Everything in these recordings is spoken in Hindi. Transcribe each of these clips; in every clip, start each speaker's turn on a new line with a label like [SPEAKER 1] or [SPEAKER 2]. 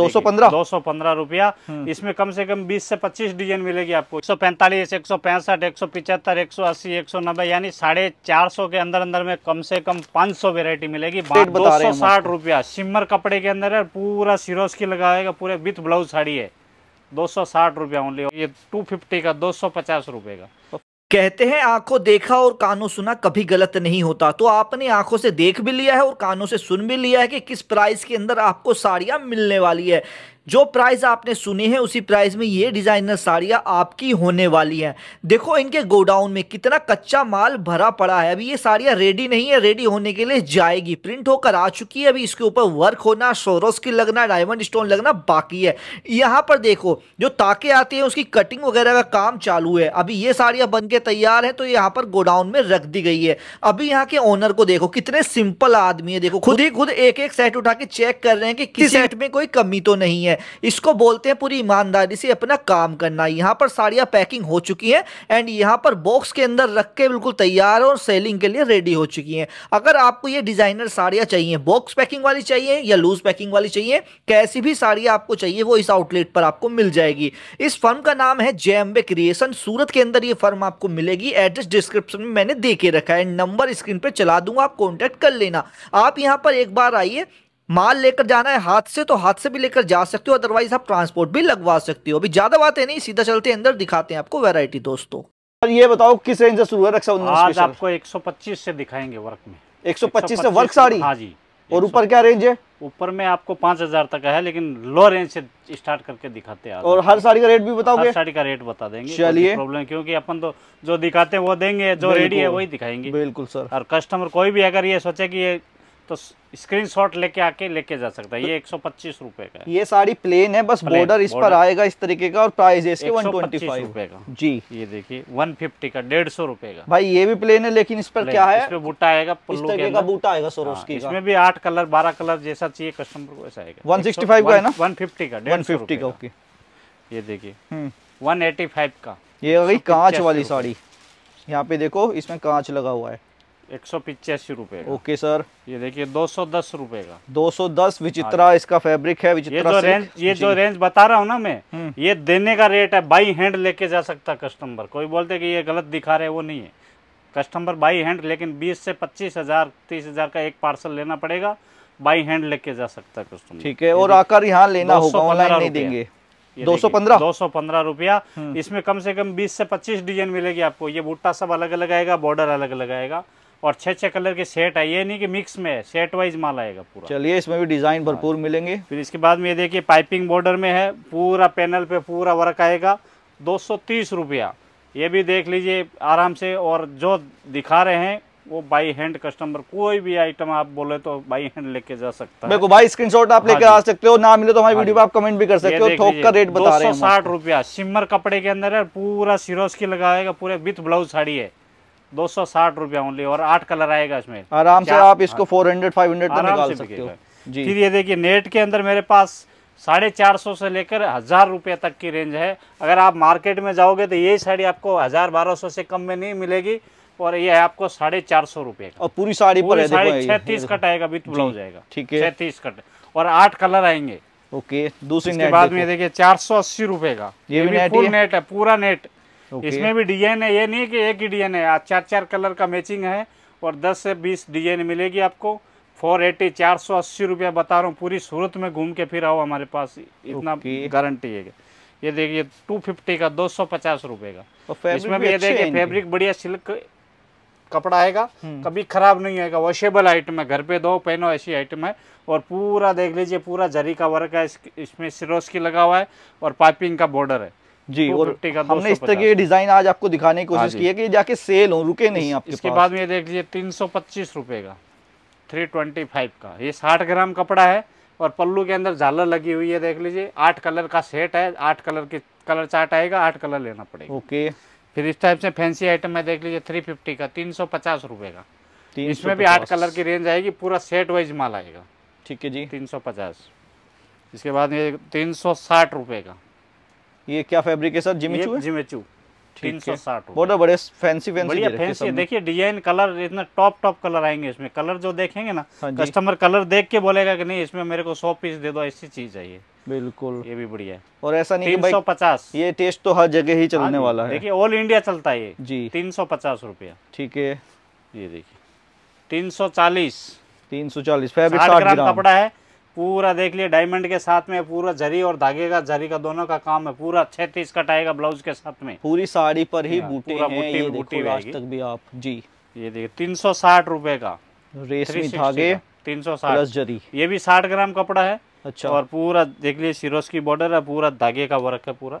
[SPEAKER 1] दो सौ पंद्रह।
[SPEAKER 2] दो सौ पंद्रह रुपया।
[SPEAKER 1] हम्म।
[SPEAKER 2] इसमें कम से कम बीस से पच्चीस डिज़ाइन मिलेगी आपको। एक सौ पैंतालीस एक सौ पैंसठ एक सौ पिछहत्तर एक सौ अस्सी एक सौ नब्बे यानी साढ़े चार सौ के अंदर अंदर में कम से कम पाँच सौ वेरायटी मिलेगी। दो सौ साठ रुपया। सिमर कपड़े के अंदर है पूरा सिरोस की लगाएगा पूरे विथ ब्लाउज साड़ी है। दो सौ साठ रुपया ओनली ये टू फिफ्टी का दो सौ पचास रुपये का।
[SPEAKER 3] कहते हैं, आँखों देखा और कानों सुना कभी गलत नहीं होता। तो आपने आँखों से देख भी लिया है और कानों से सुन भी लिया है कि किस प्राइस के अंदर आपको साड़ियाँ मिलने वाली है। जो प्राइस आपने सुनी है उसी प्राइस में ये डिज़ाइनर साड़ियाँ आपकी होने वाली हैं। देखो इनके गोडाउन में कितना कच्चा माल भरा पड़ा है। अभी ये साड़ियाँ रेडी नहीं है रेडी होने के लिए जाएगी। प्रिंट होकर आ चुकी है अभी इसके ऊपर वर्क होना सोरोस की लगना डायमंड स्टोन लगना बाकी है। यहाँ पर देखो जो ताके आती है उसकी कटिंग वगैरह का काम चालू है। अभी ये साड़ियाँ बन के तैयार है तो यहाँ पर गोडाउन में रख दी गई है। अभी यहाँ के ओनर को देखो कितने सिंपल आदमी है। देखो खुद ही खुद एक एक सेट उठा के चेक कर रहे हैं कि किस सेट में कोई कमी तो नहीं है। इसको बोलते हैं पूरी ईमानदारी से अपना काम करना। यहाँ पर साड़ियाँ पैकिंग हो चुकी हैं एंड यहाँ पर बॉक्स के अंदर रख के बिल्कुल तैयार और सेलिंग के लिए रेडी हो चुकी हैं। अगर आपको ये डिज़ाइनर साड़ियाँ चाहिए, बॉक्स पैकिंग वाली चाहिए या लूज पैकिंग वाली चाहिए, कैसी भी साड़ियाँ आपको चाहिए, वो इस आउटलेट पर आपको मिल जाएगी। इस फर्म का नाम है जेएमबे क्रिएशन। सूरत के अंदर ये फर्म आपको मिलेगी। एड्रेस डिस्क्रिप्शन में मैंने दे के रखा है। नंबर स्क्रीन पर चला दूँगा, आप कॉन्टैक्ट कर लेना। आप यहाँ पर एक बार आइए माल लेकर जाना है हाथ से तो हाथ से भी लेकर जा सकते हो अदरवाइज़ आप ट्रांसपोर्ट भी लगवा सकते हो। अभी ज़्यादा बात है नहीं सीधा चलते अंदर दिखाते हैं आपको वैरायटी दोस्तों।
[SPEAKER 1] और ये बताओ किस रेंज से शुरू है रक्षा
[SPEAKER 2] आज आपको 125 से दिखाएँगे वर्क में।
[SPEAKER 1] 125 से वर्क साड़ी
[SPEAKER 2] हाँ जी
[SPEAKER 1] और ऊपर क्या रेंज है?
[SPEAKER 2] ऊपर में आपको पाँच हज़ार तक है लेकिन लो रेंज से स्टार्ट करके दिखाते हैं
[SPEAKER 1] और हर साड़ी का रेट भी बताओगे?
[SPEAKER 2] हर साड़ी का रेट बता देंगे
[SPEAKER 1] चलिए।
[SPEAKER 2] प्रॉब्लम क्योंकि अपन तो जो दिखाते हैं वो देंगे जो रेडी है वही दिखाएँगे।
[SPEAKER 1] बिल्कुल सर।
[SPEAKER 2] और कस्टमर कोई भी अगर ये सोचे कि ये तो स्क्रीनशॉट लेके आके लेके जा सकता है ये एक सौ पच्चीस रुपए का
[SPEAKER 1] ये साड़ी प्लेन है बस बॉर्डर इस पर आएगा इस तरीके का और प्राइस है इसके
[SPEAKER 2] 125
[SPEAKER 1] 125
[SPEAKER 2] रुपए का
[SPEAKER 1] जी
[SPEAKER 2] ये देखिए 150 का डेढ़ सौ रुपए का
[SPEAKER 1] भाई ये भी प्लेन है लेकिन इस पर क्या है
[SPEAKER 2] इसमें बूटा आएगा
[SPEAKER 1] इस तरीके का बूटा आएगा
[SPEAKER 2] हाँ,
[SPEAKER 1] सोरोस्की का
[SPEAKER 2] इसमें भी आठ कलर बारह कलर जैसा चाहिए कस्टमर को वैसा आएगा
[SPEAKER 1] 165 का है ना?
[SPEAKER 2] वन का डेढ़
[SPEAKER 1] 150 का ओके
[SPEAKER 2] ये देखिए
[SPEAKER 1] हम्म
[SPEAKER 2] वन का
[SPEAKER 1] ये आ गई कांच वाली साड़ी यहाँ पे देखो इसमें कांच लगा हुआ है
[SPEAKER 2] एक सौ पिचासी रुपए
[SPEAKER 1] ओके सर।
[SPEAKER 2] ये देखिए दो सौ दस रुपए का।
[SPEAKER 1] 210 विचित्रा इसका फैब्रिक है विचित्रा
[SPEAKER 2] ये
[SPEAKER 1] जो
[SPEAKER 2] रेंज ये
[SPEAKER 1] जो
[SPEAKER 2] रेंज बता रहा हूँ ना मैं
[SPEAKER 1] हम्म।
[SPEAKER 2] ये देने का रेट है बाई हैंड लेके जा सकता कस्टमर कोई बोलते कि ये गलत दिखा रहे वो नहीं है। कस्टमर बाई हैंड लेकिन 20 से पच्चीस हज़ार तीस हज़ार का एक पार्सल लेना पड़ेगा बाई हैंड लेके जा सकता कस्टमर
[SPEAKER 1] ठीक है और आकर यहाँ लेना होगा
[SPEAKER 2] 215
[SPEAKER 1] ऑनलाइन नहीं। देंगे।
[SPEAKER 2] ये
[SPEAKER 1] 215?
[SPEAKER 2] दो सौ पंद्रह? रुपया।
[SPEAKER 1] हम्म।
[SPEAKER 2] इसमें कम से कम 20 से 25 डिज़ाइन मिलेगी आपको। ये बूटा सब अलग अलग आएगा बॉर्डर अलग अलग आएगा। और छह छह कलर के सेट है ये नहीं कि मिक्स में है सेट वाइज माल आएगा पूरा।
[SPEAKER 1] चलिए इसमें भी डिज़ाइन भरपूर मिलेंगे।
[SPEAKER 2] फिर इसके बाद में ये देखिए पाइपिंग बॉर्डर में है पूरा पैनल पे पूरा वर्क आएगा। दो सौ तीस रुपया। ये भी देख लीजिए आराम से और जो दिखा रहे हैं वो बाई हैंड कस्टमर कोई भी आइटम आप बोले तो बाई हैंड लेके जा सकता है।
[SPEAKER 1] भाई स्क्रीनशॉट आप
[SPEAKER 2] हाँ
[SPEAKER 1] लेकर आ सकते हो ना मिले तो हमारी
[SPEAKER 2] हाँ
[SPEAKER 1] वीडियो
[SPEAKER 2] जी।
[SPEAKER 1] पे आप कमेंट भी कर सकते हो थोक का रेट बता रहे हैं
[SPEAKER 2] साठ रुपया। सिमर कपड़े के अंदर है पूरा सिरोस की लगाएगा पूरे विथ ब्लाउज साड़ी है। दो सौ साठ रुपया ओनली और आठ कलर आएगा इसमें।
[SPEAKER 1] आराम से आप इसको 400 500 तक
[SPEAKER 2] आराम
[SPEAKER 1] निकाल
[SPEAKER 2] से
[SPEAKER 1] सकते हो। जी।
[SPEAKER 2] फिर ये देखिए नेट के अंदर मेरे पास साढ़े चार सौ से लेकर हज़ार रुपये तक की रेंज है। अगर आप मार्केट में जाओगे तो यही साड़ी आपको हज़ार बारह सौ से कम में नहीं मिलेगी और ये है आपको साढ़े चार सौ रुपये का।
[SPEAKER 1] और पूरी साड़ी पर
[SPEAKER 2] पूरी साड़ी
[SPEAKER 1] ये-
[SPEAKER 2] छह तीस कट आएगा विथ ब्लाउज आएगा।
[SPEAKER 1] ठीक है।
[SPEAKER 2] छह तीस कट। और आठ कलर आएँगे।
[SPEAKER 1] ओके दूसरी
[SPEAKER 2] बाद में
[SPEAKER 1] देखो।
[SPEAKER 2] देखिए चार सौ अस्सी रुपये का।
[SPEAKER 1] ये भी? नेट है
[SPEAKER 2] पूरा नेट
[SPEAKER 1] ओके।
[SPEAKER 2] इसमें भी डिज़ाइन है ये नहीं कि एक ही डिज़ाइन है चार चार कलर का मैचिंग है और 10 से 20 डिज़ाइन मिलेगी आपको। 480 चार सौ अस्सी रुपया बता रहा हूँ पूरी सूरत में घूम के फिर आओ हमारे पास। इतना
[SPEAKER 1] ओके।
[SPEAKER 2] गारंटी है ये। देखिए 250 का 250 रुपए का।
[SPEAKER 1] और fabric
[SPEAKER 2] इसमें
[SPEAKER 1] भी
[SPEAKER 2] ये देखिए। फैब्रिक बढ़िया सिल्क कपड़ा आएगा।
[SPEAKER 1] हम्म।
[SPEAKER 2] कभी खराब नहीं आएगा वॉशेबल आइटम है। घर पे दो पहनो ऐसी आइटम है। और पूरा देख लीजिए पूरा जरी का वर्क है। इसमें सिरोस की लगा हुआ है और पाइपिंग का बॉर्डर है।
[SPEAKER 1] जी और हमने इस तरह
[SPEAKER 2] 250
[SPEAKER 1] के डिज़ाइन आज आपको दिखाने की
[SPEAKER 2] हाँ
[SPEAKER 1] कोशिश की है कि जाके सेल हो रुके नहीं आपके
[SPEAKER 2] इसके बाद में ये देख लीजिए तीन सौ पच्चीस रुपये का थ्री ट्वेंटी फाइव का। ये साठ ग्राम कपड़ा है और पल्लू के अंदर झालर लगी हुई है देख लीजिए। आठ कलर का सेट है आठ कलर की कलर चार्ट आएगा आठ कलर लेना पड़ेगा।
[SPEAKER 1] ओके।
[SPEAKER 2] फिर इस टाइप से फैंसी आइटम है देख लीजिए थ्री फिफ्टी का तीन सौ पचास रुपये का। इसमें भी आठ कलर की रेंज आएगी पूरा सेट वाइज माल आएगा।
[SPEAKER 1] ठीक है जी।
[SPEAKER 2] तीन सौ पचास। इसके बाद ये तीन सौ साठ रुपये का।
[SPEAKER 1] ये क्या फैब्रिक है सर? जिमीचू है?
[SPEAKER 2] जिमेचू तीन सौ साठ रुपये
[SPEAKER 1] बड़े फैंसी फैंसी
[SPEAKER 2] बढ़िया फैंसी देखिए डिज़ाइन कलर इतना टॉप टॉप कलर आएँगे इसमें। कलर जो देखेंगे ना
[SPEAKER 1] हाँ
[SPEAKER 2] कस्टमर कलर देख के बोलेगा कि नहीं इसमें मेरे को सौ पीस दे दो ऐसी चीज़ चाहिए
[SPEAKER 1] बिल्कुल।
[SPEAKER 2] ये भी बढ़िया है।
[SPEAKER 1] और ऐसा नहीं
[SPEAKER 2] तीन सौ पचास।
[SPEAKER 1] ये टेस्ट तो हर जगह ही चलने वाला है।
[SPEAKER 2] हाँ देखिए ऑल इंडिया चलता है ये।
[SPEAKER 1] जी।
[SPEAKER 2] तीन सौ पचास रुपया।
[SPEAKER 1] ठीक है।
[SPEAKER 2] ये देखिए। तीन सौ चालीस।
[SPEAKER 1] तीन सौ चालीस फैब्रिक
[SPEAKER 2] कपड़ा है। पूरा देख लिए डायमंड के साथ में पूरा जरी और धागे का जरी का दोनों का काम है पूरा छत्तीस कट आएगा ब्लाउज के साथ में।
[SPEAKER 1] पूरी साड़ी पर ही
[SPEAKER 2] हाँ,
[SPEAKER 1] बूटे
[SPEAKER 2] पूरा
[SPEAKER 1] हैं
[SPEAKER 2] बूटी-
[SPEAKER 1] ये
[SPEAKER 2] बूटी
[SPEAKER 1] लास्ट तक भी आप जी।
[SPEAKER 2] ये देखिए तीन सौ साठ रूपए का।
[SPEAKER 1] रेशमी धागे
[SPEAKER 2] तीन सौ साठ।
[SPEAKER 1] जरी।
[SPEAKER 2] ये भी साठ ग्राम कपड़ा है।
[SPEAKER 1] अच्छा।
[SPEAKER 2] और पूरा देख लिए सिरोस की बॉर्डर है पूरा धागे का वर्क है पूरा।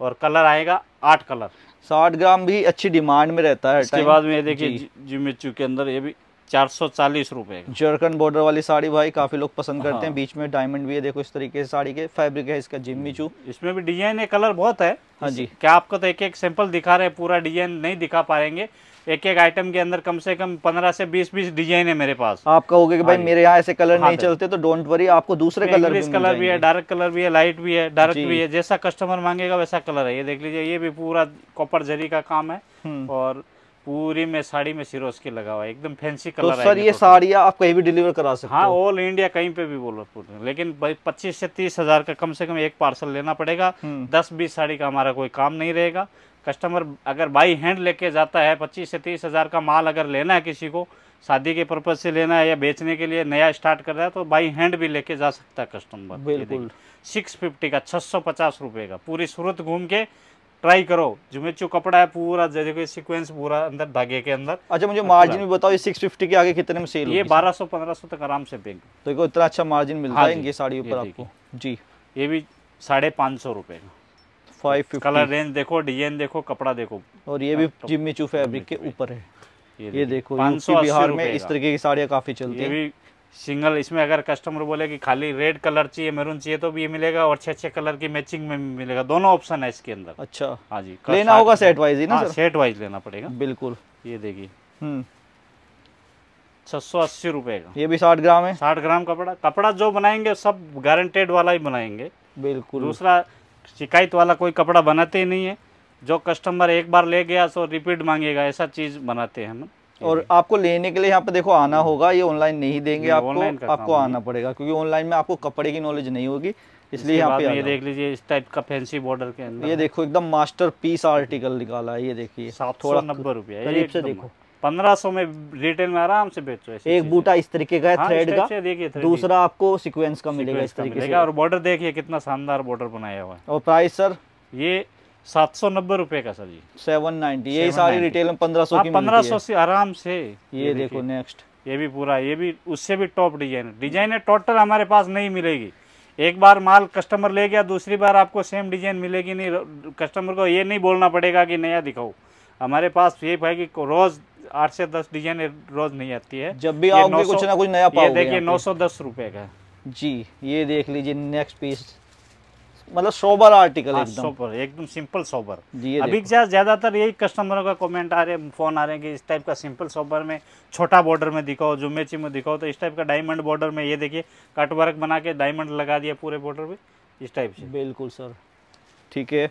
[SPEAKER 2] और कलर आएगा आठ कलर।
[SPEAKER 1] साठ ग्राम भी अच्छी डिमांड में रहता है
[SPEAKER 2] इसके बाद में ये देखिए जिमिचू के अंदर ये भी चार सौ चालीस रुपए
[SPEAKER 1] जर्कन बॉर्डर वाली साड़ी भाई काफ़ी लोग पसंद करते हैं।
[SPEAKER 2] हाँ।
[SPEAKER 1] बीच में डायमंड भी है देखो इस तरीके से साड़ी के फैब्रिक है इसका जिम्मीचू
[SPEAKER 2] इसमें भी डिज़ाइन है कलर बहुत है।
[SPEAKER 1] हाँ जी।
[SPEAKER 2] क्या आपको तो एक एक सैंपल दिखा रहे हैं पूरा डिज़ाइन नहीं दिखा पाएँगे। एक एक आइटम के अंदर कम से कम पंद्रह से बीस बीस डिज़ाइन है मेरे पास।
[SPEAKER 1] आप कहोगे कि भाई
[SPEAKER 2] हाँ
[SPEAKER 1] मेरे यहाँ ऐसे कलर
[SPEAKER 2] हाँ
[SPEAKER 1] नहीं चलते तो डोंट वरी आपको दूसरे कलर भी
[SPEAKER 2] कलर भी है डार्क कलर भी है लाइट भी है डार्क भी है जैसा कस्टमर मांगेगा वैसा कलर है। ये देख लीजिए ये भी पूरा कॉपर जरी का काम है।
[SPEAKER 1] हम्म।
[SPEAKER 2] और पूरी में साड़ी में सिरोस की लगा हुआ है एकदम फैंसी कलर
[SPEAKER 1] तो
[SPEAKER 2] सर
[SPEAKER 1] ये। साड़ियाँ आप कहीं भी डिलीवर करा सकते हाँ
[SPEAKER 2] ऑल इंडिया कहीं पे भी बोलो पूरे। लेकिन भाई पच्चीस से तीस हज़ार का कम से कम एक पार्सल लेना पड़ेगा
[SPEAKER 1] हम्म।
[SPEAKER 2] दस बीस साड़ी का हमारा कोई काम नहीं रहेगा कस्टमर अगर बाई हैंड लेके जाता है पच्चीस से तीस हज़ार का माल अगर लेना है किसी को शादी के पर्पज से लेना है या बेचने के लिए नया स्टार्ट कर रहा है तो बाई हैंड भी लेके जा सकता है कस्टमर
[SPEAKER 1] बिल्कुल।
[SPEAKER 2] सिक्स फिफ्टी का छः सौ पचास रुपये का पूरी सूरत घूम के ट्राई करो। जुमेचू कपड़ा है पूरा जैसे सीक्वेंस पूरा अंदर धागे के अंदर।
[SPEAKER 1] अच्छा मुझे मार्जिन भी बताओ ये सिक्स फिफ्टी के आगे कितने में सेल
[SPEAKER 2] ये बारह सौ पंद्रह सौ तक आराम से बेंग
[SPEAKER 1] तो देखो इतना अच्छा मार्जिन मिलता
[SPEAKER 2] हाँ
[SPEAKER 1] है इनकी साड़ियों
[SPEAKER 2] ये
[SPEAKER 1] पर
[SPEAKER 2] देखिए।
[SPEAKER 1] आपको। जी।
[SPEAKER 2] ये भी साढ़े पाँच सौ रुपये का।
[SPEAKER 1] फाइव
[SPEAKER 2] कलर रेंज देखो डिज़ाइन देखो कपड़ा देखो।
[SPEAKER 1] और ये भी
[SPEAKER 2] तो-
[SPEAKER 1] जिम्मीचू फैब्रिक के ऊपर है।
[SPEAKER 2] ये,
[SPEAKER 1] देखो
[SPEAKER 2] 580
[SPEAKER 1] यूपी बिहार में इस तरीके की साड़ियाँ काफ़ी चलती हैं।
[SPEAKER 2] सिंगल इसमें अगर कस्टमर बोले कि खाली रेड कलर चाहिए मैरून चाहिए तो भी ये मिलेगा और छह छह कलर की मैचिंग में मिलेगा। दोनों ऑप्शन है इसके अंदर।
[SPEAKER 1] अच्छा।
[SPEAKER 2] हाँ जी
[SPEAKER 1] लेना होगा सेट वाइज ही ना
[SPEAKER 2] हाँ,
[SPEAKER 1] सर?
[SPEAKER 2] सेट वाइज लेना पड़ेगा।
[SPEAKER 1] बिल्कुल।
[SPEAKER 2] ये देखिए।
[SPEAKER 1] हम्म।
[SPEAKER 2] छह सौ अस्सी रुपए का।
[SPEAKER 1] ये भी साठ ग्राम है?
[SPEAKER 2] साठ ग्राम कपड़ा। कपड़ा जो बनाएँगे सब गारंटेड वाला ही बनाएँगे।
[SPEAKER 1] बिल्कुल।
[SPEAKER 2] दूसरा शिकायत वाला कोई कपड़ा बनाते ही नहीं है। जो कस्टमर एक बार ले गया तो रिपीट मांगेगा ऐसा चीज़ बनाते हैं हम।
[SPEAKER 1] और आपको लेने के लिए यहाँ पे देखो आना होगा ये ऑनलाइन नहीं देंगे आपको आपको आना पड़ेगा क्योंकि ऑनलाइन में आपको कपड़े की नॉलेज नहीं होगी इसलिए यहाँ पे
[SPEAKER 2] ये देख लीजिए इस टाइप का फैंसी बॉर्डर के अंदर
[SPEAKER 1] ये देखो एकदम मास्टर पीस आर्टिकल निकाला है ये देखिए।
[SPEAKER 2] सात
[SPEAKER 1] थोड़ा
[SPEAKER 2] नब्बे रुपया
[SPEAKER 1] करीब से देखो।
[SPEAKER 2] पंद्रह सौ में रिटेल में आराम से बेचो ऐसी
[SPEAKER 1] एक बूटा इस तरीके का है
[SPEAKER 2] हाँ,
[SPEAKER 1] थ्रेड का।
[SPEAKER 2] देखिए
[SPEAKER 1] दूसरा आपको सीक्वेंस का मिलेगा इस तरीके से।
[SPEAKER 2] और बॉर्डर देखिए कितना शानदार बॉर्डर बनाया हुआ है।
[SPEAKER 1] और प्राइस सर
[SPEAKER 2] ये सात सौ नब्बे रुपये का सर जी।
[SPEAKER 1] सेवन नाइनटी यही सारी रिटेल में पंद्रह सौ
[SPEAKER 2] पंद्रह सौ से आराम से
[SPEAKER 1] ये देखो नेक्स्ट
[SPEAKER 2] ये भी पूरा ये भी उससे भी टॉप डिज़ाइन डिज़ाइन है टोटल हमारे पास नहीं मिलेगी। एक बार माल कस्टमर ले गया दूसरी बार आपको सेम डिज़ाइन मिलेगी नहीं। कस्टमर को ये नहीं बोलना पड़ेगा कि नया दिखाओ। हमारे पास ये भाई कि रोज आठ से दस डिज़ाइन रोज नहीं आती है।
[SPEAKER 1] जब भी आओगे कुछ ना कुछ नया
[SPEAKER 2] ये
[SPEAKER 1] पाओगे
[SPEAKER 2] देखिए नौ सौ दस रुपये का
[SPEAKER 1] जी ये देख लीजिए नेक्स्ट पीस मतलब सोबर आर्टिकल
[SPEAKER 2] हाँ,
[SPEAKER 1] एकदम।
[SPEAKER 2] सोबर एकदम सिंपल सोबर
[SPEAKER 1] जी
[SPEAKER 2] अभी ज़्यादातर यही कस्टमरों का कमेंट आ रहे हैं फ़ोन आ रहे हैं कि इस टाइप का सिंपल सोबर में छोटा बॉर्डर में दिखाओ जुम्मेची में दिखाओ तो इस टाइप का डायमंड बॉर्डर में ये देखिए कट वर्क बना के डायमंड लगा दिया पूरे बॉर्डर में इस टाइप से।
[SPEAKER 1] बिल्कुल सर ठीक है।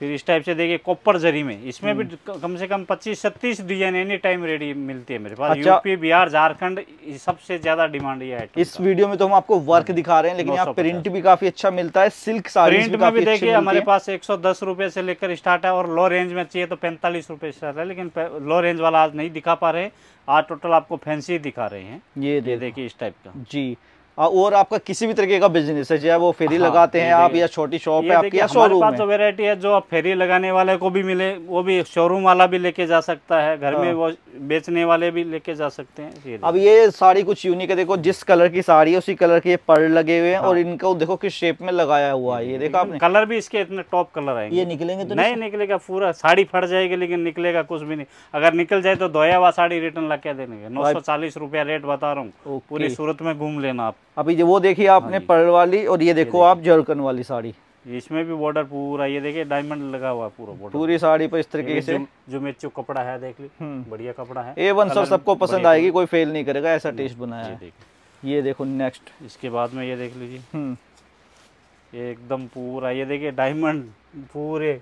[SPEAKER 2] फिर इस टाइप से देखिए कॉपर जरी में। इसमें भी
[SPEAKER 1] हम्म।
[SPEAKER 2] कम से कम 25 छत्तीस डिज़ाइन एनी टाइम रेडी मिलती है मेरे पास।
[SPEAKER 1] अच्छा।
[SPEAKER 2] यूपी बिहार झारखंड सबसे ज़्यादा डिमांड ये है
[SPEAKER 1] इस वीडियो में तो हम आपको वर्क दिखा रहे हैं लेकिन यहाँ
[SPEAKER 2] 950
[SPEAKER 1] प्रिंट भी काफ़ी अच्छा मिलता है सिल्क साड़ी
[SPEAKER 2] प्रिंट में भी देखिए हमारे पास एक सौ से लेकर स्टार्ट है और लो रेंज में चाहिए तो पैंतालीस रुपये स्टार्ट है लेकिन लो रेंज वाला आज नहीं दिखा पा रहे आज टोटल आपको फैंसी दिखा रहे हैं।
[SPEAKER 1] ये
[SPEAKER 2] देखिए इस टाइप का।
[SPEAKER 1] जी। और आपका किसी भी तरीके का बिज़नेस है चाहे वो फेरी
[SPEAKER 2] हाँ,
[SPEAKER 1] लगाते हैं आप या छोटी शॉप है आपकी या शोरूम है।
[SPEAKER 2] वेरायटी है जो आप फेरी लगाने वाले को भी मिले वो भी शोरूम वाला भी लेके जा सकता है घर में
[SPEAKER 1] हाँ।
[SPEAKER 2] वो बेचने वाले भी लेके जा सकते हैं
[SPEAKER 1] अब ये साड़ी कुछ यूनिक है देखो जिस कलर की साड़ी है उसी कलर के पर्ल लगे हुए हैं
[SPEAKER 2] हाँ।
[SPEAKER 1] और इनको देखो किस शेप में लगाया हुआ है ये देखा आपने?
[SPEAKER 2] कलर भी इसके इतने टॉप कलर आएँगे।
[SPEAKER 1] ये निकलेंगे तो
[SPEAKER 2] नहीं निकलेगा पूरा साड़ी फट जाएगी लेकिन निकलेगा कुछ भी नहीं। अगर निकल जाए तो धोया हुआ साड़ी रिटर्न ला के देंगे। नौ सौ चालीस रुपया रेट बता रहा हूँ। पूरी सूरत में घूम लेना आप।
[SPEAKER 1] अभी जो वो देखिए आपने
[SPEAKER 2] हाँ
[SPEAKER 1] पर्ल वाली और ये देखो आप जर्कन वाली साड़ी।
[SPEAKER 2] इसमें भी बॉर्डर पूरा ये देखिए डायमंड लगा हुआ पूरा बॉर्डर
[SPEAKER 1] पूरी साड़ी पर इस तरीके से।
[SPEAKER 2] जो मेचू कपड़ा है देख ली।
[SPEAKER 1] हम्म।
[SPEAKER 2] बढ़िया कपड़ा है।
[SPEAKER 1] ए वन सर सबको पसंद आएगी कोई फेल नहीं करेगा ऐसा टेस्ट बनाया
[SPEAKER 2] ये
[SPEAKER 1] है। ये देखो नेक्स्ट
[SPEAKER 2] इसके बाद में ये देख लीजिए।
[SPEAKER 1] हम्म।
[SPEAKER 2] ये एकदम पूरा ये देखिए डायमंड पूरे।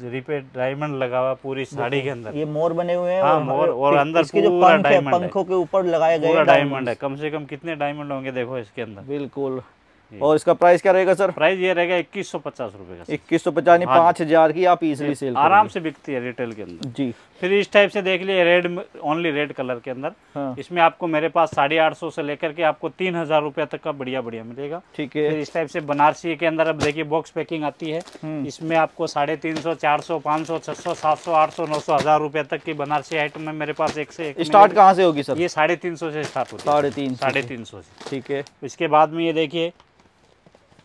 [SPEAKER 2] जरी पे डायमंड लगा हुआ पूरी साड़ी के अंदर।
[SPEAKER 1] ये मोर बने हुए हैं
[SPEAKER 2] हाँ,
[SPEAKER 1] और
[SPEAKER 2] मोर और अंदर
[SPEAKER 1] इसके जो
[SPEAKER 2] पूरा
[SPEAKER 1] पंख है
[SPEAKER 2] डायमंड
[SPEAKER 1] पंखों के ऊपर लगाए गए
[SPEAKER 2] डायमंड है। कम से कम कितने डायमंड होंगे देखो इसके अंदर।
[SPEAKER 1] बिल्कुल। और इसका प्राइस क्या रहेगा सर
[SPEAKER 2] प्राइस ये रहेगा इक्कीस सौ पचास रूपए का
[SPEAKER 1] इक्कीस सौ पचास
[SPEAKER 2] हाँ
[SPEAKER 1] पाँच हज़ार की आप इजिली सेल
[SPEAKER 2] आराम से बिकती है रिटेल के अंदर।
[SPEAKER 1] जी।
[SPEAKER 2] फिर इस टाइप से देख लिए रेड ओनली रेड कलर के अंदर।
[SPEAKER 1] हाँ।
[SPEAKER 2] इसमें आपको मेरे पास साढ़े आठ सौ से लेकर के आपको तीन हज़ार रुपया तक का बढ़िया बढ़िया मिलेगा।
[SPEAKER 1] ठीक है।
[SPEAKER 2] फिर इस टाइप से बनारसी के अंदर अब देखिए बॉक्स पैकिंग आती है।
[SPEAKER 1] हम्म।
[SPEAKER 2] इसमें आपको साढ़े तीन सौ चार सौ पाँच सौ छह सौ सात सौ आठ सौ नौ सौ हज़ार रुपये तक की बनारसी आइटम है मेरे पास एक से एक
[SPEAKER 1] स्टार्ट कहाँ से होगी सर?
[SPEAKER 2] ये साढ़े तीन सौ से स्टार्ट होती है।
[SPEAKER 1] साढ़े तीन सौ
[SPEAKER 2] साढ़े। तीन सौ से।
[SPEAKER 1] ठीक है।
[SPEAKER 2] इसके बाद में ये देखिए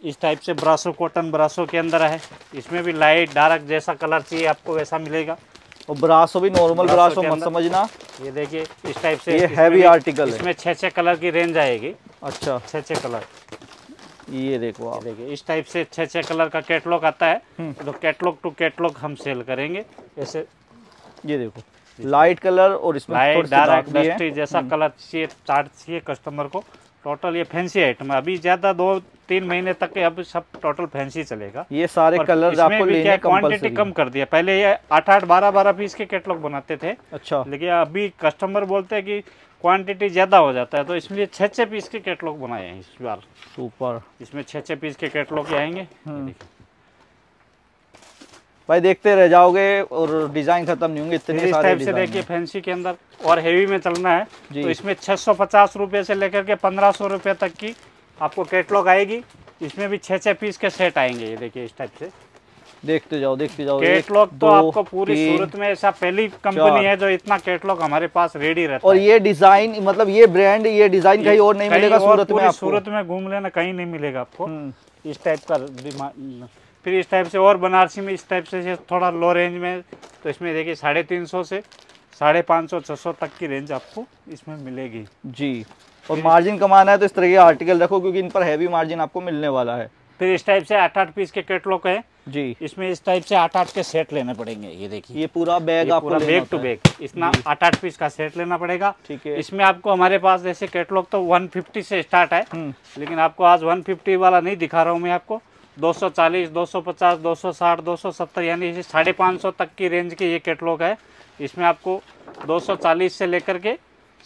[SPEAKER 2] इस टाइप से ब्रासो कॉटन ब्रासो के अंदर है। इसमें भी लाइट डार्क जैसा कलर चाहिए आपको वैसा मिलेगा।
[SPEAKER 1] और ब्रासो भी नॉर्मल
[SPEAKER 2] ब्रासो
[SPEAKER 1] ब्रासो मत समझना।
[SPEAKER 2] ये देखिए इस टाइप से
[SPEAKER 1] ये
[SPEAKER 2] इसमें
[SPEAKER 1] heavy
[SPEAKER 2] भी-
[SPEAKER 1] article है।
[SPEAKER 2] इसमें छः छः कलर की रेंज आएगी।
[SPEAKER 1] अच्छा।
[SPEAKER 2] छः छः कलर
[SPEAKER 1] ये देखो आप।
[SPEAKER 2] देखिए इस टाइप से छः छः कलर का कैटलॉग आता है।
[SPEAKER 1] हम्म।
[SPEAKER 2] तो कैटलॉग टू कैटलॉग हम सेल करेंगे। ऐसे
[SPEAKER 1] ये देखो लाइट कलर और इसमें
[SPEAKER 2] लाइट डार्क डस्टी जैसा कलर चाहिए चार्ट चाहिए कस्टमर को। टोटल ये फैंसी आइटम है। अभी ज़्यादा दो तीन महीने तक के अब सब टोटल फैंसी चलेगा।
[SPEAKER 1] ये सारे कलर आपको लेने
[SPEAKER 2] क्वांटिटी कम कर दिया। पहले ये आठ आठ बारह बारह पीस के कैटलॉग बनाते थे।
[SPEAKER 1] अच्छा।
[SPEAKER 2] लेकिन अभी कस्टमर बोलते हैं कि क्वांटिटी ज़्यादा हो जाता है तो इसलिए छः छः पीस के कैटलॉग बनाए हैं इस बार।
[SPEAKER 1] सुपर
[SPEAKER 2] इसमें छः छः पीस के कैटलॉग आएँगे।
[SPEAKER 1] हम्म। भाई देखते रह जाओगे और डिज़ाइन खत्म नहीं होंगे इतने
[SPEAKER 2] इस
[SPEAKER 1] सारे
[SPEAKER 2] टाइप से देखिए फैंसी के अंदर और हेवी में चलना है तो इसमें छः सौ पचास रुपये से लेकर के पंद्रह सौ रुपये तक की आपको कैटलॉग आएगी इसमें भी छः छः पीस के सेट आएँगे ये देखिए इस टाइप से।
[SPEAKER 1] देखते जाओ देखते जाओ।
[SPEAKER 2] कैटलॉग तो आपको पूरी सूरत में ऐसा पहली कंपनी है जो इतना कैटलॉग हमारे पास रेडी रहता
[SPEAKER 1] और
[SPEAKER 2] है।
[SPEAKER 1] ये डिज़ाइन मतलब ये ब्रांड ये डिज़ाइन कहीं और नहीं मिलेगा सूरत में
[SPEAKER 2] सूरत में घूम लेना कहीं नहीं मिलेगा आपको।
[SPEAKER 1] हम्म,
[SPEAKER 2] इस टाइप का फिर इस टाइप से और बनारसी में इस टाइप से से थोड़ा लो रेंज में तो इसमें देखिए साढ़े तीन सौ से साढ़े पाँच सौ छः सौ तक की रेंज आपको इसमें मिलेगी।
[SPEAKER 1] जी। और मार्जिन कमाना है तो इस तरह के आर्टिकल रखो क्योंकि इन पर हैवी मार्जिन आपको मिलने वाला है।
[SPEAKER 2] फिर इस टाइप से आठ आठ पीस के कैटलॉग है।
[SPEAKER 1] जी।
[SPEAKER 2] इसमें इस टाइप से आठ आठ के सेट लेने पड़ेंगे ये देखिए।
[SPEAKER 1] ये पूरा बैग आपको
[SPEAKER 2] पूरा बैग टू बैग इतना आठ आठ पीस का सेट लेना पड़ेगा।
[SPEAKER 1] ठीक है।
[SPEAKER 2] इसमें आपको हमारे पास जैसे कैटलॉग तो 150 से स्टार्ट है
[SPEAKER 1] हम्म,
[SPEAKER 2] लेकिन आपको आज 150 वाला नहीं दिखा रहा हूँ मैं आपको। 240, 250, 260, 270 यानी साढ़े पाँच सौ तक की रेंज के ये कैटलॉग है। इसमें आपको 240 से लेकर के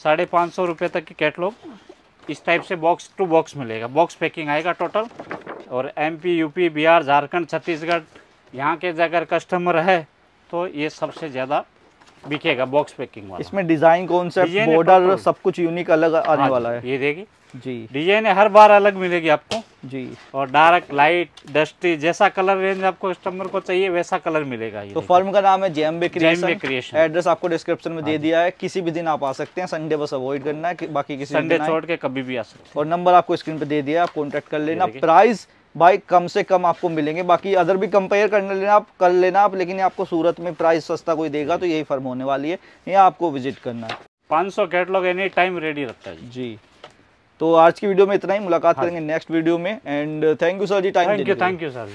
[SPEAKER 2] साढ़े पाँच सौ रुपये तक की कैटलॉग। इस टाइप से बॉक्स टू बॉक्स मिलेगा। बॉक्स पैकिंग आएगा टोटल और एमपी यूपी बिहार झारखंड छत्तीसगढ़ यहाँ के अगर कस्टमर है तो ये सबसे ज़्यादा बिकेगा बॉक्स पैकिंग वाला।
[SPEAKER 1] इसमें डिज़ाइन
[SPEAKER 2] कौन सा
[SPEAKER 1] बॉर्डर सब कुछ यूनिक अलग आने
[SPEAKER 2] हाँ
[SPEAKER 1] वाला है।
[SPEAKER 2] ये देखिए।
[SPEAKER 1] जी।
[SPEAKER 2] डिज़ाइन हर बार अलग मिलेगी आपको।
[SPEAKER 1] जी।
[SPEAKER 2] और डार्क लाइट डस्टी जैसा कलर रेंज आपको कस्टमर को चाहिए वैसा कलर मिलेगा ये
[SPEAKER 1] तो फर्म का नाम है जेएमबे क्रिएशन
[SPEAKER 2] क्रिएशन
[SPEAKER 1] एड्रेस आपको डिस्क्रिप्शन में दे दिया है। किसी भी दिन आप आ सकते हैं। संडे बस अवॉइड करना है कि बाकी किसी
[SPEAKER 2] संडे छोड़ के कभी भी आ सकते हैं।
[SPEAKER 1] और नंबर आपको स्क्रीन पे दे दिया है। आप कॉन्टैक्ट कर लेना। प्राइस भाई कम से कम आपको मिलेंगे। बाकी अदर भी कंपेयर करने लेना आप कर लेना आप लेकिन आपको सूरत में प्राइस सस्ता कोई देगा तो यही फर्म होने वाली है। यहाँ आपको विज़िट करना है।
[SPEAKER 2] पाँच सौ कैटलॉग एनी टाइम रेडी रहता है
[SPEAKER 1] जी। तो आज की वीडियो में इतना ही। मुलाकात
[SPEAKER 2] हाँ
[SPEAKER 1] करेंगे नेक्स्ट वीडियो में। And thank you sir ji time
[SPEAKER 2] thank you thank you sir